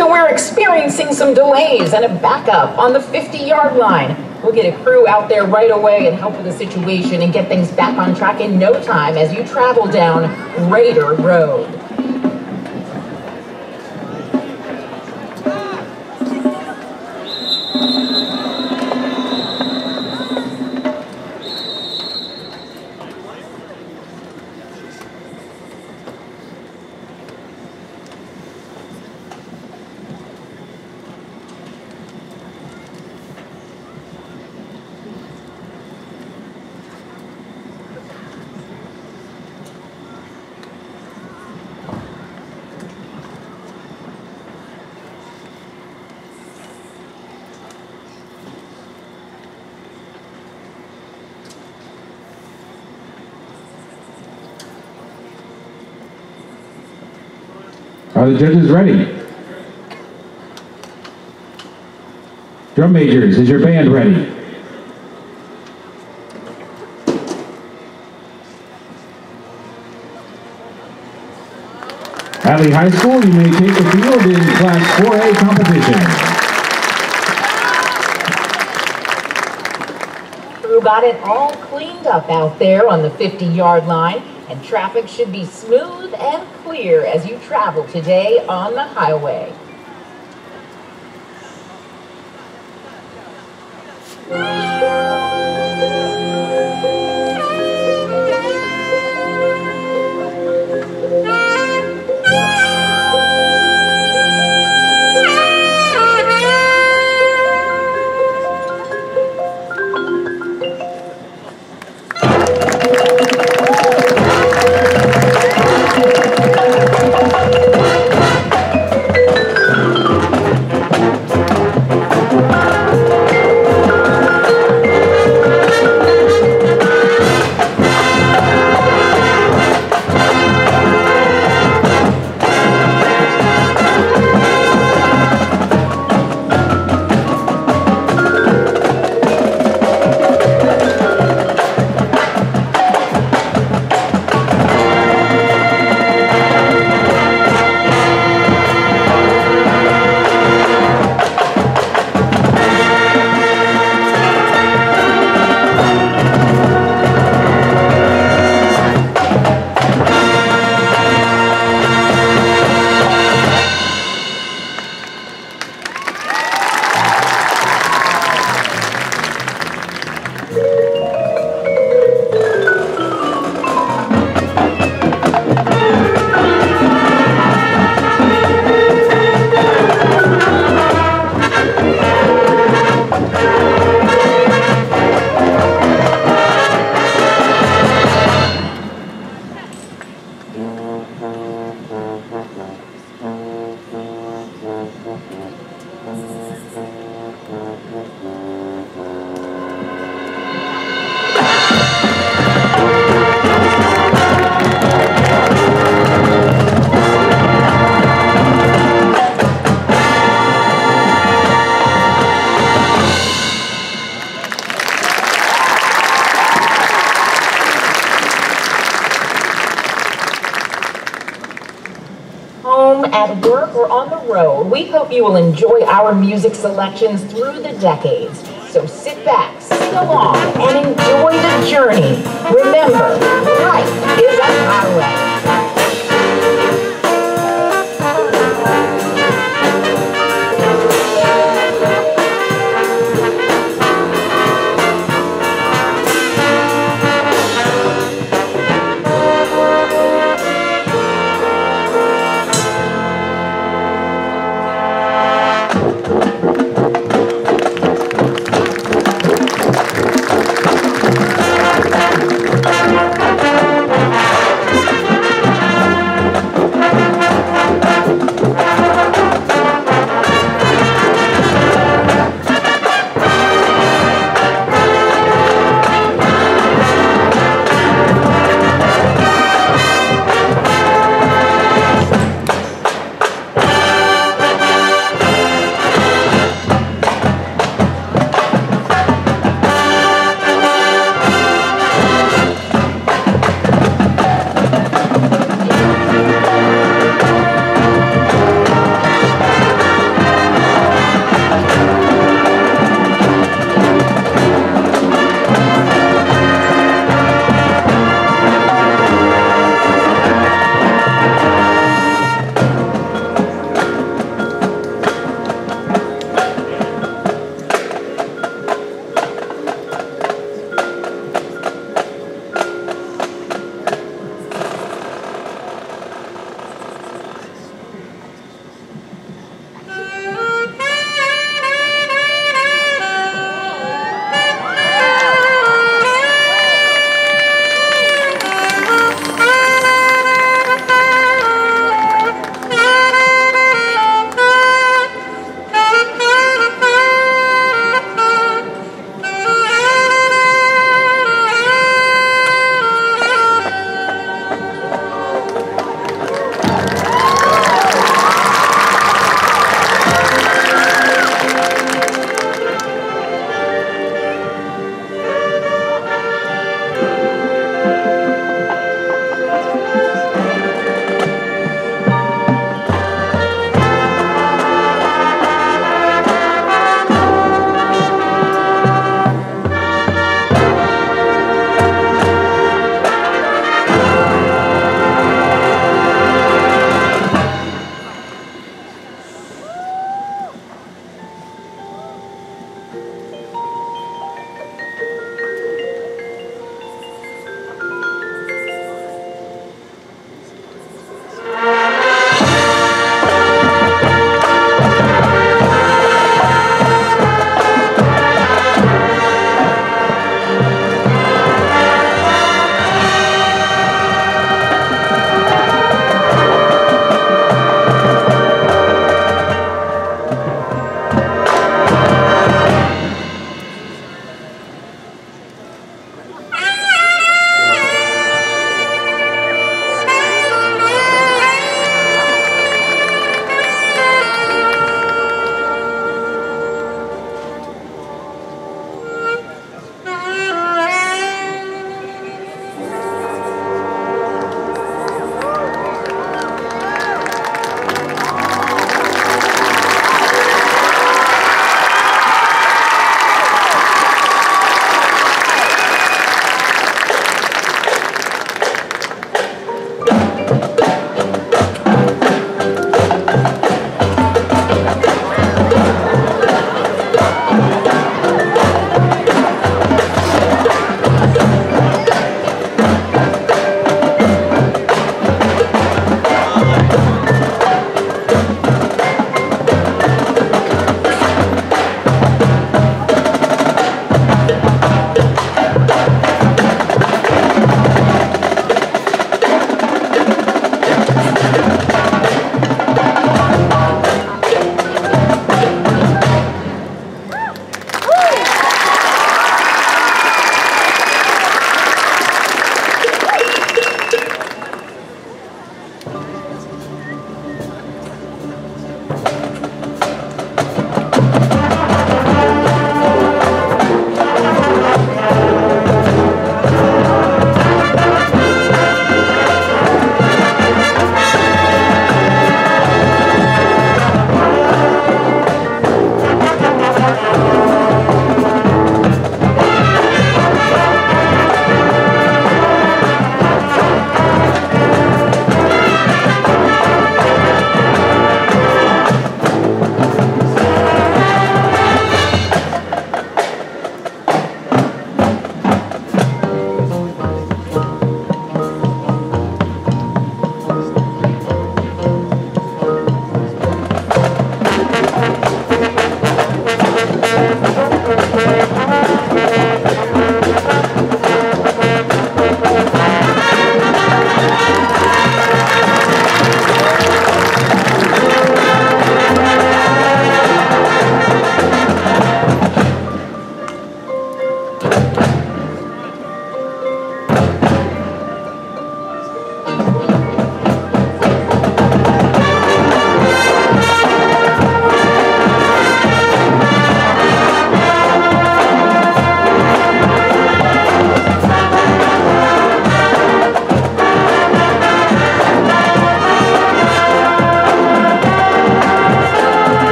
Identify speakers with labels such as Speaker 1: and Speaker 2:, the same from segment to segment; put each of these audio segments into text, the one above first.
Speaker 1: So we're experiencing some delays and a backup on the 50-yard line. We'll get a crew out there right away and help with the situation and get things back on track in no time as you travel down Raider Road.
Speaker 2: Are the judges ready? Drum majors, is your band ready? Atlee High School, you may take the field in Class 4A competition.
Speaker 1: Crew got it all cleaned up out there on the 50-yard line, and traffic should be smooth and clear as you travel today on the highway. home, you will enjoy our music selections through the decades. So sit back, sing along, and enjoy the journey. Remember, life is a highway.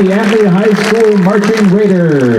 Speaker 2: The Atlee High School Marching Raiders.